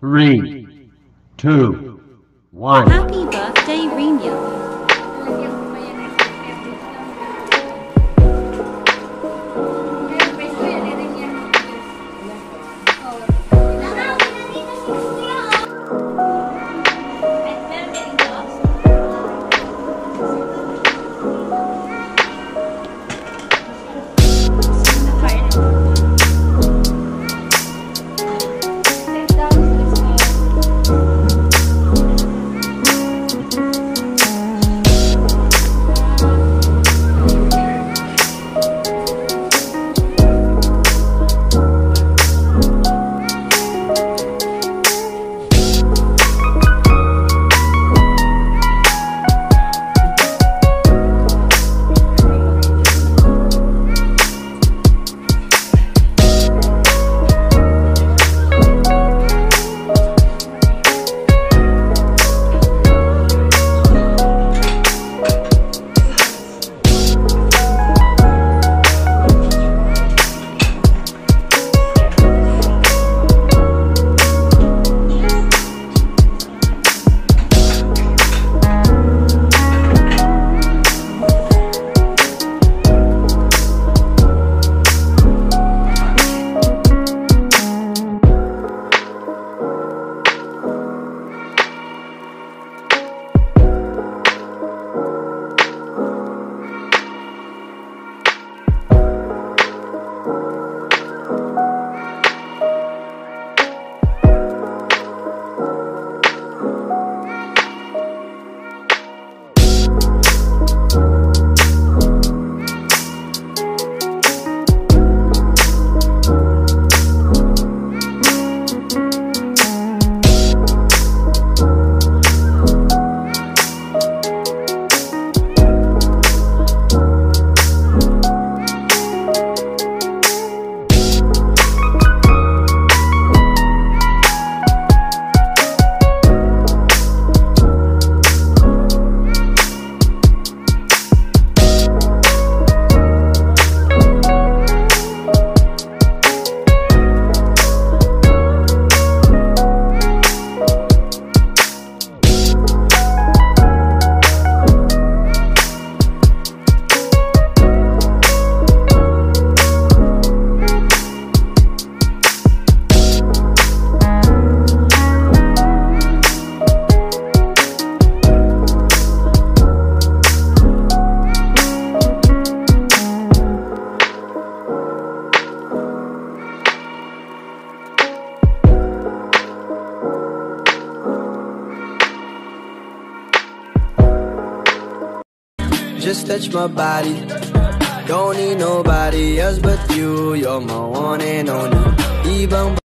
Three, two, one. Just touch my body. Don't need nobody else but you. You're my one and only. Ibang